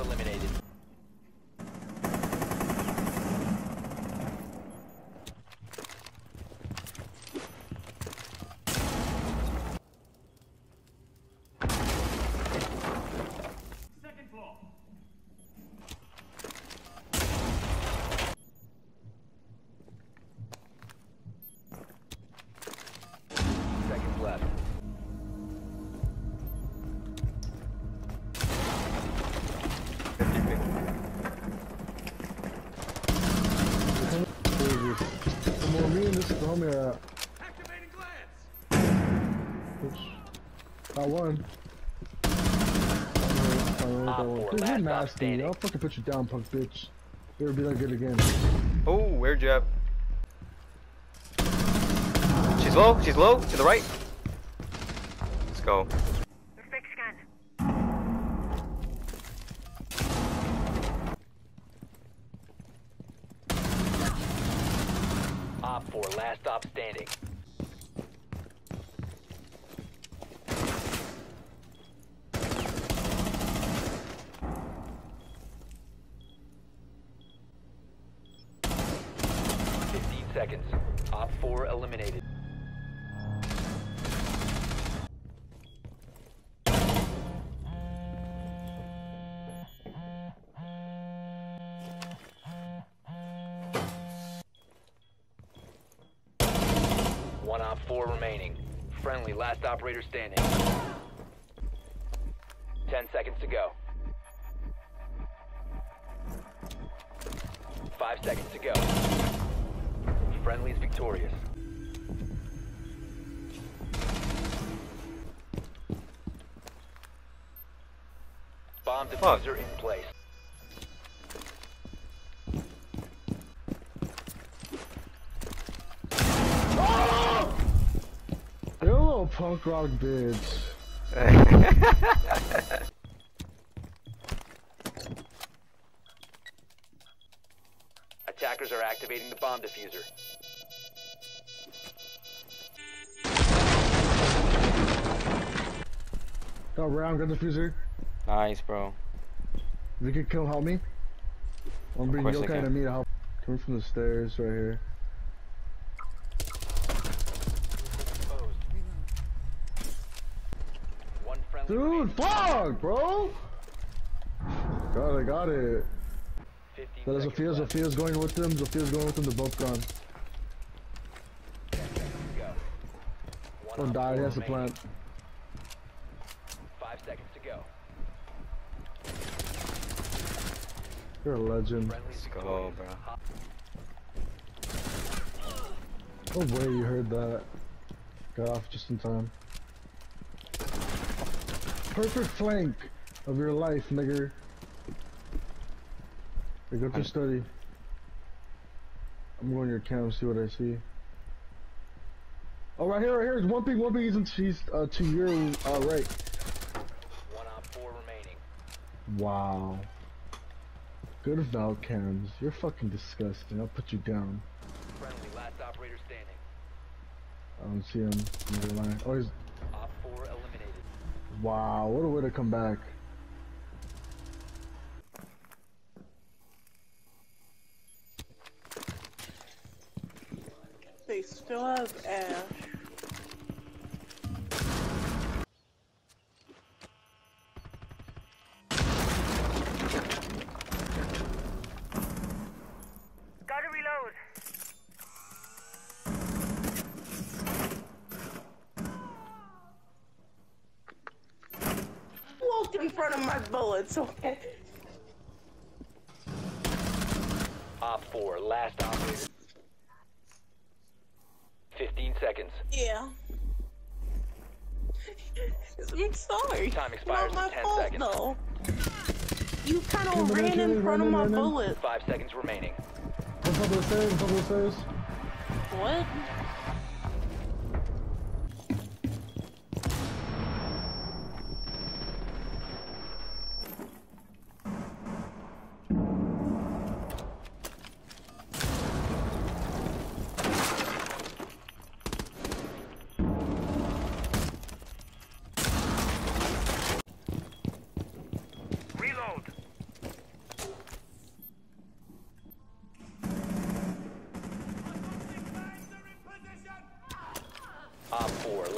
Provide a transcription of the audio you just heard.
eliminated. Me and this homie are at. Activating glance. Oops. Got one. Ah, Op four, Dude, last you're nasty. I'll fucking put you down, punk bitch. You'll be that good again. Oh, where'd you have? She's low. She's low. To the right. Let's go. Op 4, last stop standing. Fifteen seconds. Op 4 eliminated. One op 4 remaining. Friendly, last operator standing. Ten seconds to go. Five seconds to go. Friendly's victorious. Bomb defuser in place. You're a little punk rock bitch. Attackers are activating the bomb defuser. Got round, got defuser. nice, bro. If you could come help me. I'm bringing course I Yokai can. and me to help. Coming from the stairs right here. Exposed. One friendly Dude, fuck, bro! God, I got it. There's seconds Zofia's, left. Zofia's going with them, Zofia's going with them, they're both gone. Ten seconds to go. One One died, he has to plant. Five seconds to go. You're a legend. Let's go, bro. No way you heard that. Got off just in time. Perfect flank of your life, nigger. Hey, go to I'm- study. I'm going to your camp, see what I see. Oh, right here, right here. There's one ping, one ping. He's, in, he's uh, to your uh, right. One op four remaining. Wow. Good Valk cams. You're fucking disgusting. I'll put you down. Friendly, last operator standing. I don't see him. Never mind. Oh, he's. Wow, what a way to come back. They still have Ash. Gotta reload. Walked in front of my bullets, okay? Op four, last operator. Fifteen seconds. Yeah. I'm sorry. Time expires Not my in 10 fault, seconds. though. You kind of ran in on, front of my in, run bullets. Five seconds remaining. On top of the stairs, on top of the stairs. What?